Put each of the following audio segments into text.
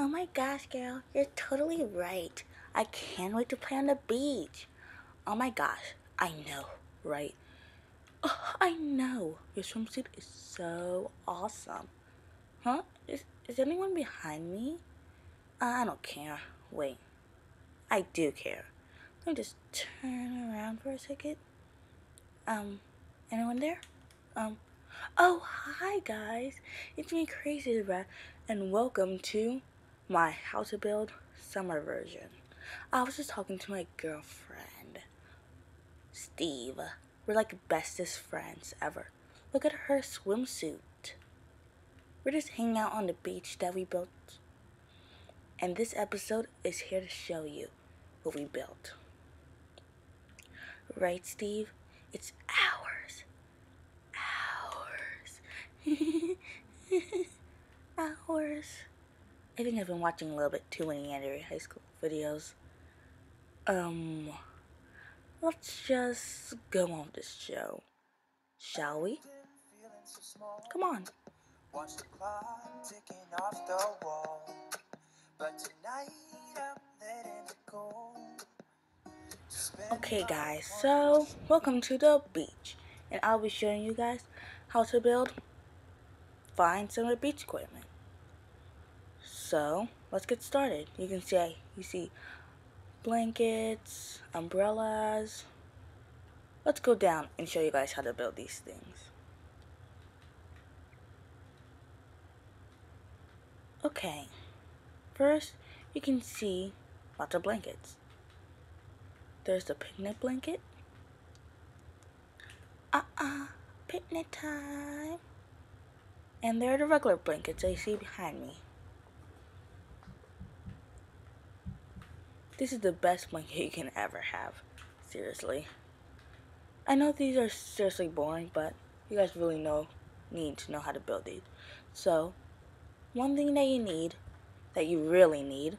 Oh my gosh, girl, you're totally right. I can't wait to play on the beach. Oh my gosh, I know, right? Oh, I know. Your swimsuit is so awesome. Huh? Is, is anyone behind me? Uh, I don't care. Wait. I do care. Let me just turn around for a second. Um, anyone there? Um, oh, hi guys. It's me, Crazy Brat, and welcome to my How to Build summer version. I was just talking to my girlfriend, Steve. We're like bestest friends ever. Look at her swimsuit. We're just hanging out on the beach that we built. And this episode is here to show you what we built. Right, Steve? It's ours. Ours. ours. I think I've been watching a little bit too many Andrea High School videos. Um, let's just go on this show, shall we? Come on. Watch the clock ticking off the wall. But tonight I'm letting it go. Okay guys, so welcome to the beach and I'll be showing you guys how to build fine summer beach equipment. So let's get started. You can see you see blankets, umbrellas. Let's go down and show you guys how to build these things. Okay, first you can see lots of blankets. There's the picnic blanket. Uh-uh, picnic time. And there are the regular blankets I see behind me. This is the best blanket you can ever have. Seriously. I know these are seriously boring, but you guys really know need to know how to build these. So, one thing that you need, that you really need,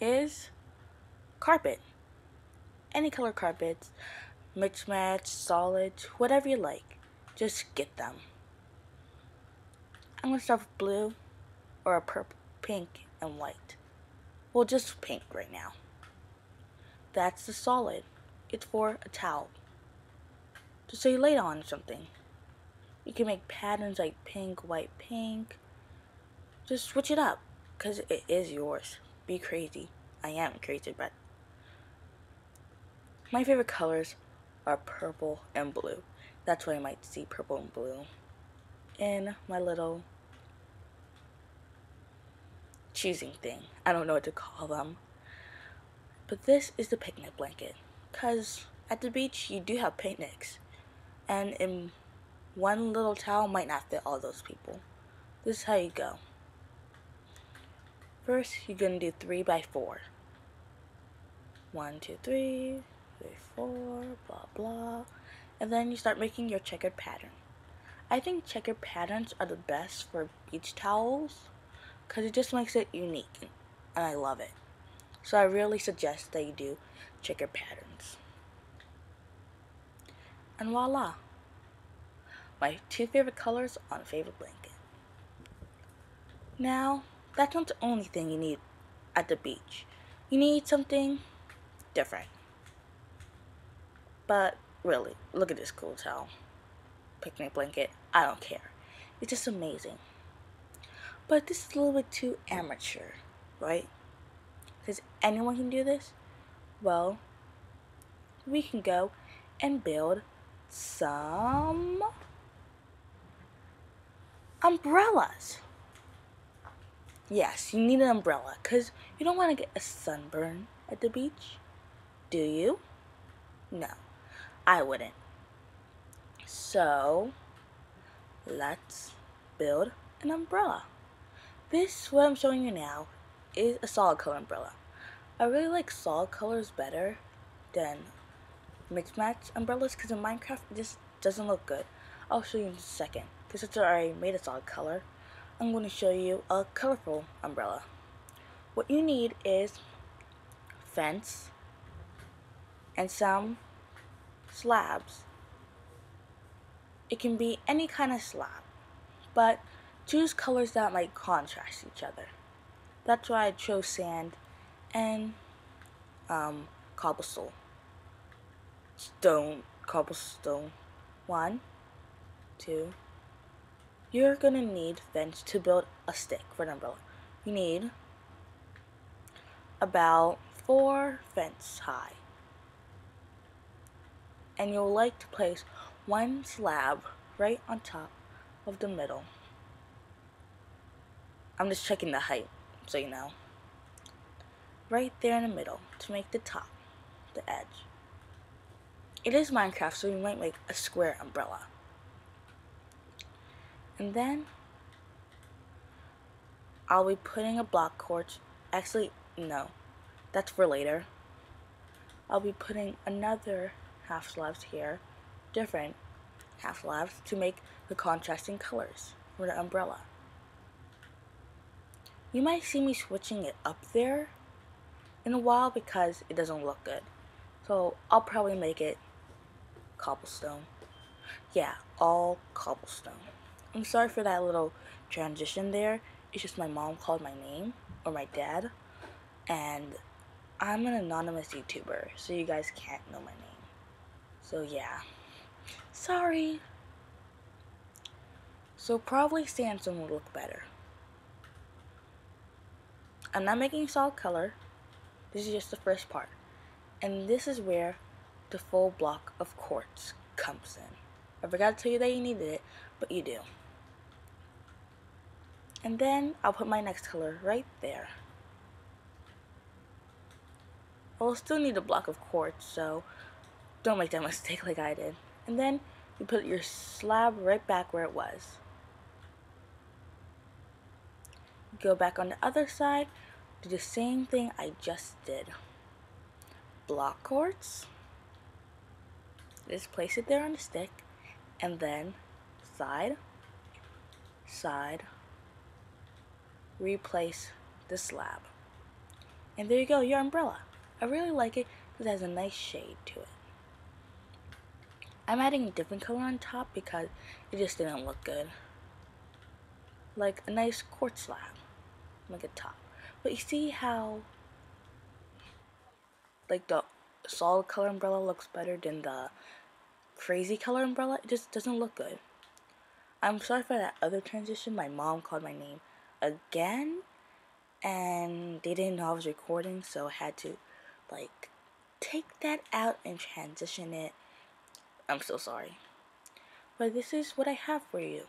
is carpet. Any color carpets, mix match, solid, whatever you like. Just get them. I'm gonna start with blue or a purple, pink, and white. Well, just pink right now. That's the solid. It's for a towel. To say lay on something. You can make patterns like pink, white, pink. Just switch it up, because it is yours. Be crazy. I am crazy, but my favorite colors are purple and blue. That's why you might see purple and blue in my little choosing thing. I don't know what to call them. But this is the picnic blanket. Because at the beach, you do have picnics. And in one little towel might not fit all those people. This is how you go. First, you're going to do 3 by 4 One, two, three, three, four, blah, blah. And then you start making your checkered pattern. I think checkered patterns are the best for beach towels because it just makes it unique and I love it. So I really suggest that you do checkered patterns. And voila! My two favorite colors on a favorite blanket. Now, that's not the only thing you need at the beach. You need something different. But really, look at this cool towel. Picnic blanket. I don't care. It's just amazing. But this is a little bit too amateur, right? Because anyone can do this? Well, we can go and build some umbrellas. Yes, you need an umbrella because you don't want to get a sunburn at the beach. Do you? No. I wouldn't. So, let's build an umbrella. This, what I'm showing you now, is a solid color umbrella. I really like solid colors better than mixed match umbrellas because in Minecraft it just doesn't look good. I'll show you in a second. Because since I made a solid color, I'm going to show you a colorful umbrella. What you need is fence and some slabs. It can be any kind of slab, but choose colors that might contrast each other. That's why I chose sand and um, cobblestone. Stone, cobblestone. One, two. You're gonna need fence to build a stick for an umbrella. You need about four fence high. And you'll like to place one slab right on top of the middle. I'm just checking the height, so you know. Right there in the middle to make the top, the edge. It is Minecraft, so you might make a square umbrella. And then I'll be putting a block quartz. Actually, no, that's for later. I'll be putting another half slabs here, different half slabs to make the contrasting colors for the umbrella. You might see me switching it up there in a while because it doesn't look good. So I'll probably make it cobblestone. Yeah, all cobblestone. I'm sorry for that little transition there. It's just my mom called my name, or my dad, and I'm an anonymous YouTuber, so you guys can't know my name. So yeah, sorry. So probably sandstone would look better. I'm not making solid color. This is just the first part. And this is where the full block of quartz comes in. I forgot to tell you that you needed it, but you do. And then I'll put my next color right there. I'll still need a block of quartz, so don't make that mistake like I did. And then you put your slab right back where it was. Go back on the other side, do the same thing I just did. Block quartz. Just place it there on the stick, and then side, side, replace the slab. And there you go, your umbrella. I really like it because it has a nice shade to it. I'm adding a different color on top because it just didn't look good. Like a nice quartz slab, like a top. But you see how like the solid color umbrella looks better than the crazy color umbrella? It just doesn't look good. I'm sorry for that other transition. My mom called my name again and they didn't know I was recording so I had to like take that out and transition it. I'm so sorry. But this is what I have for you.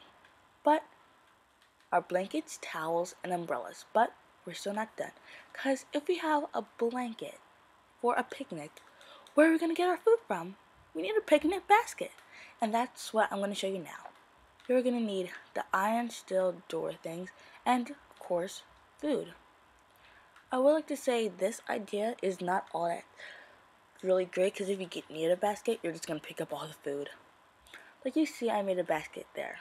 But our blankets, towels, and umbrellas. But we're still not done. Because if we have a blanket for a picnic, where are we going to get our food from? We need a picnic basket. And that's what I'm going to show you now. You're going to need the iron steel door things and, of course, food. I would like to say this idea is not all that really great because if you get near the basket, you're just going to pick up all the food. Like you see, I made a basket there.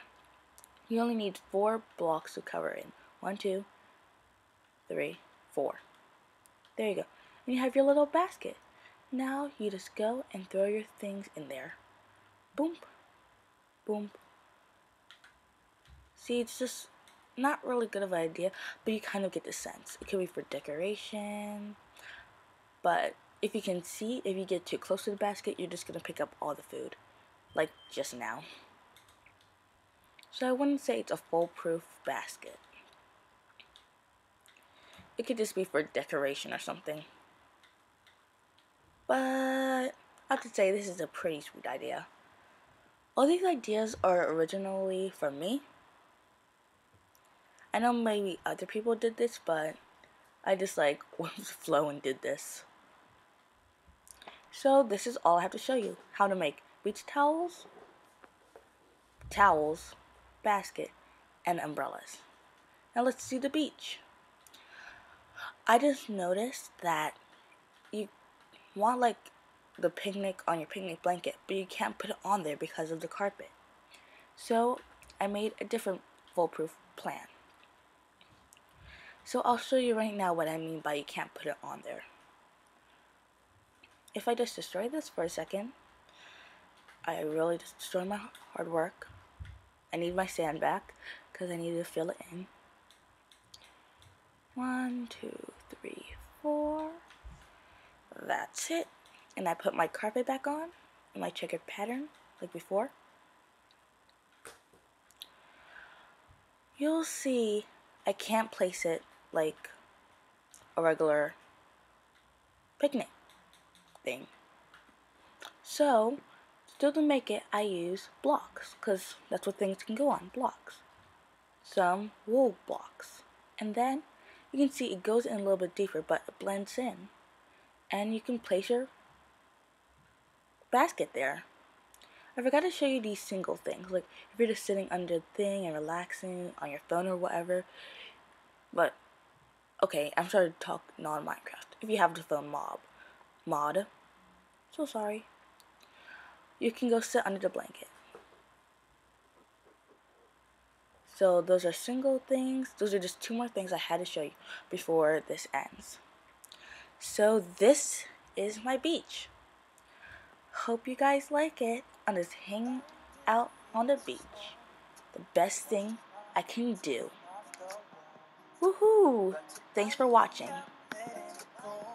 You only need four blocks to cover in. One, two, three, four. There you go. And you have your little basket. Now you just go and throw your things in there. Boom, boom. See, it's just not really good of an idea, but you kind of get the sense. It could be for decoration, but if you can see, if you get too close to the basket, you're just going to pick up all the food, like just now. So I wouldn't say it's a foolproof basket. It could just be for decoration or something. But I have to say this is a pretty sweet idea. All these ideas are originally from me. I know maybe other people did this, but I just like went the flow and did this. So this is all I have to show you. How to make beach towels, towels, basket, and umbrellas. Now let's do the beach. I just noticed that you want like the picnic on your picnic blanket, but you can't put it on there because of the carpet. So I made a different foolproof plan. So I'll show you right now what I mean by you can't put it on there. If I just destroy this for a second, I really just destroy my hard work. I need my sand back because I need to fill it in. One, two, three, four. That's it. And I put my carpet back on, my checkered pattern, like before. You'll see I can't place it like a regular picnic thing. So, still to make it, I use blocks, because that's what things can go on, blocks. Some wool blocks. And then, you can see it goes in a little bit deeper, but it blends in. And you can place your basket there. I forgot to show you these single things. Like, if you're just sitting under the thing and relaxing on your phone or whatever. But, okay, I'm sorry to talk non-Minecraft. If you have the phone mob, mod, so sorry. You can go sit under the blanket. So those are single things. Those are just two more things I had to show you before this ends. So this is my beach. Hope you guys like it. I'm just hanging out on the beach. The best thing I can do. Woohoo! Thanks for watching.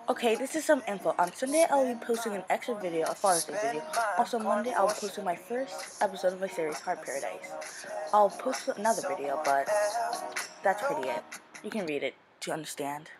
Okay, this is some info. On Sunday, I'll be posting an extra video, a Father's Day video. Also, Monday, I'll be posting my first episode of my series, Heart Paradise. I'll post another video, but that's pretty it. You can read it to understand.